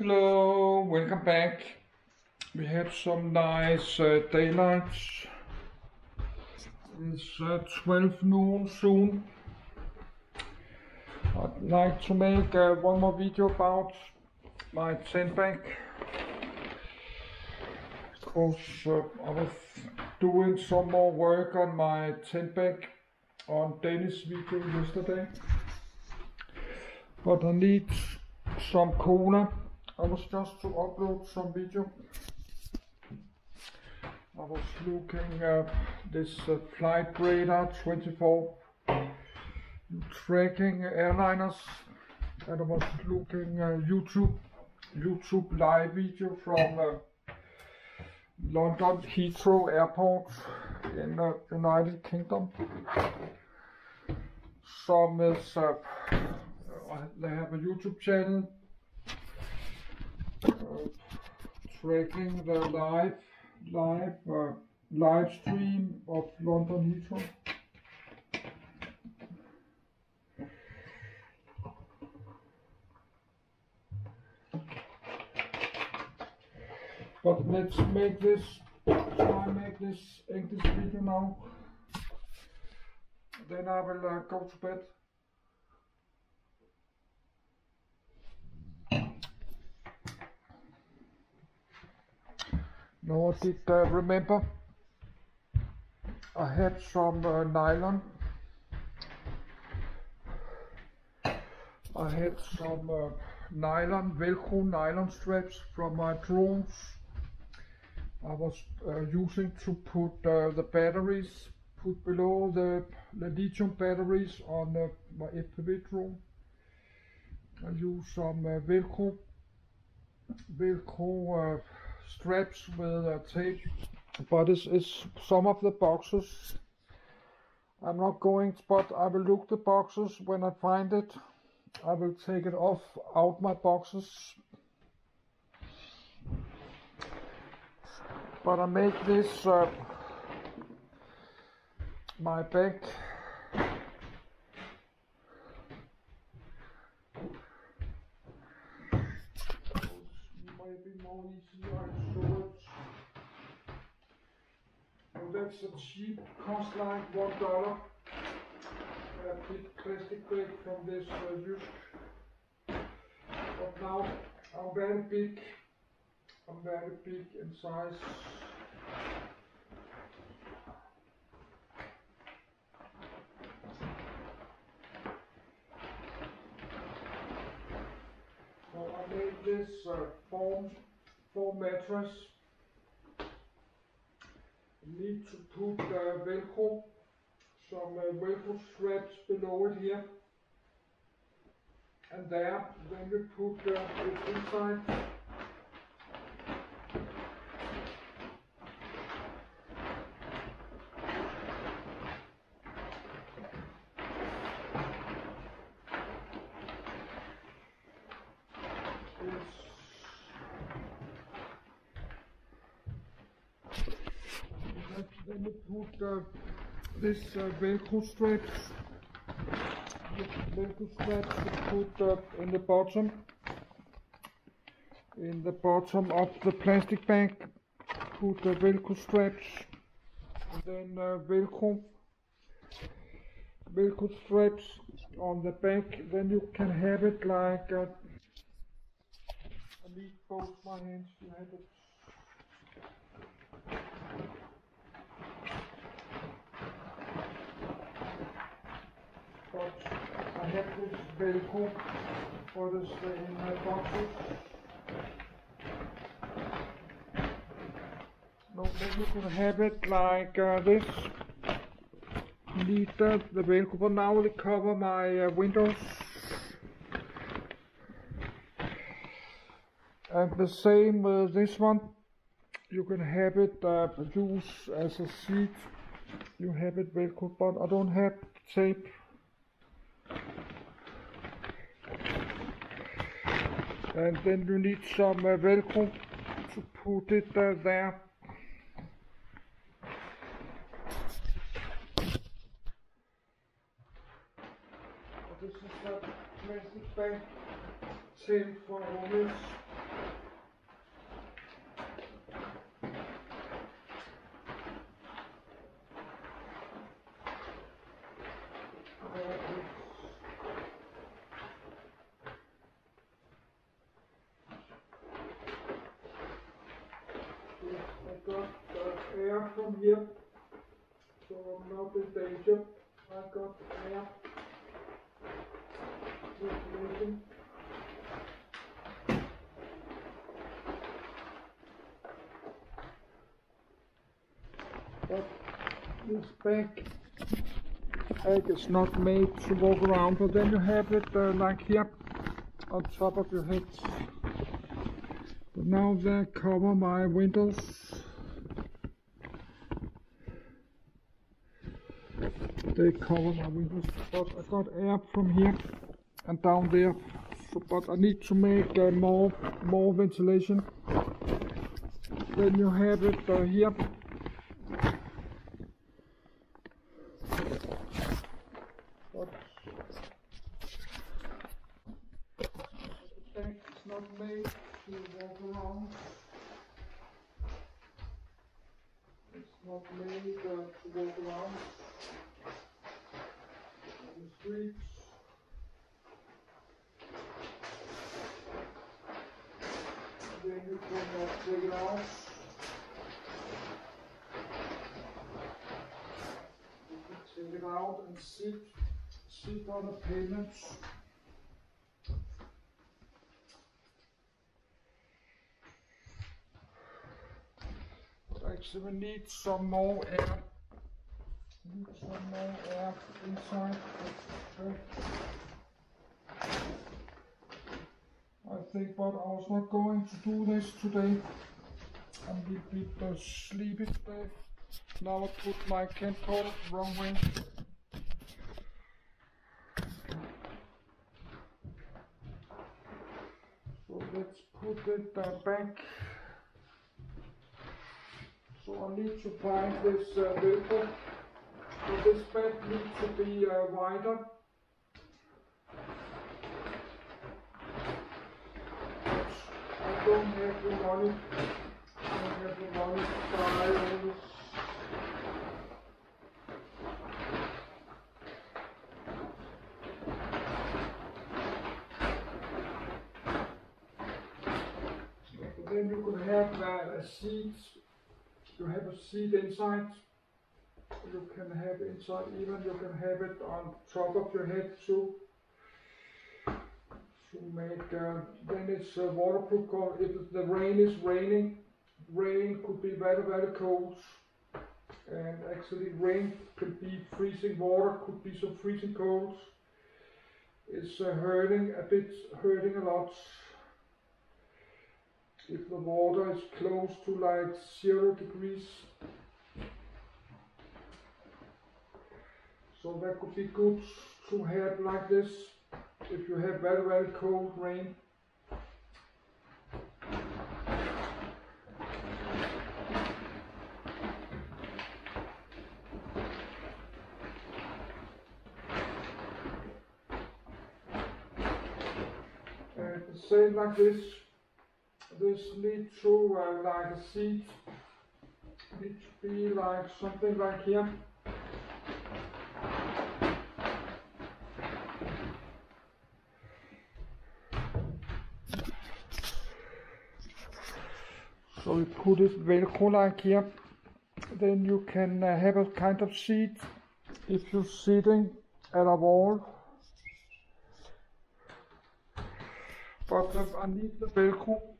Hello, welcome back. We had some nice uh, daylights. It's uh, 12 noon soon. I'd like to make uh, one more video about my tent bag. Because uh, I was doing some more work on my tent bag on Dennis video yesterday. But I need some cola. I was just to upload some video. I was looking at this uh, Flight Radar 24 tracking airliners and I was looking uh, YouTube YouTube live video from uh, London Heathrow Airport in the United Kingdom. Some is uh, they have a YouTube channel tracking the live live uh, live stream of London Heathrow. But let's make this try make this English video now. Then I will uh, go to bed. No, did uh, remember I had some uh, nylon. I had some uh, nylon, Velcro nylon straps from my drones. I was uh, using to put uh, the batteries, put below the, the lithium batteries on uh, my FPV drone. I use some Velcro, Velcro straps with uh, tape, but it's, it's some of the boxes. I'm not going, but I will look the boxes when I find it. I will take it off out my boxes. But I make this uh, my bag cheap, cost like one dollar. A plastic bag from this uh, Jysk. But now I'm very big. I'm very big in size. So I made this uh, foam, foam mattress. Need to put uh, Velcro, some uh, Velcro straps below it here. And there, then we put uh, it inside. Then put uh, this uh, Velcro straps, Velcro straps put uh, in the bottom, in the bottom of the plastic bag, put the Velcro straps, and then uh, Velcro, Velcro straps on the back, then you can have it like, uh, I need both my hands to have it but This Velcro for this in my boxes. No, then you can have it like uh, this. Need uh, the Velcro, but now it cover my uh, windows. And the same with this one. You can have it uh, use as a seat. You have it Velcro, but I don't have tape and then you need some uh, velcro to put it uh, there this is a plastic bag same for all this from here, so I'm not in danger. I got air ventilation. But this back egg is not made to walk around, but then you have it uh, like here on top of your head. But now they cover my windows. They cover my windows, but I got air from here and down there. So, but I need to make uh, more more ventilation. Then you have it uh, here. But it's not made to walk around. It's not made uh, to walk around on the streets. Out. You can take it out and sit, sit on the pavement. Actually we need some more air. Need some more air inside. Okay. I think, but I was not going to do this today. I'm a bit uh, sleepy today. Now I put my camcorder wrong way. So let's put it uh, back. So I need to find this uh, Velcro. So this bed needs to be uh, wider. I don't have the money. I don't have the money to buy all this. But then you could have uh, a seat. You have a seat inside. You can have inside even. You can have it on top of your head too to make, uh, then it's waterproof cover. If the rain is raining, rain could be very, very cold. And actually rain could be freezing water, could be some freezing cold. It's uh, hurting a bit, hurting a lot. If the water is close to like zero degrees. So that could be good to have like this if you have very very cold rain. And same like this, this need to uh, like a seat, need to be like something like here. So we put it velcro like here. Then you can uh, have a kind of seat if you're sitting at a wall. But uh, I need the velcro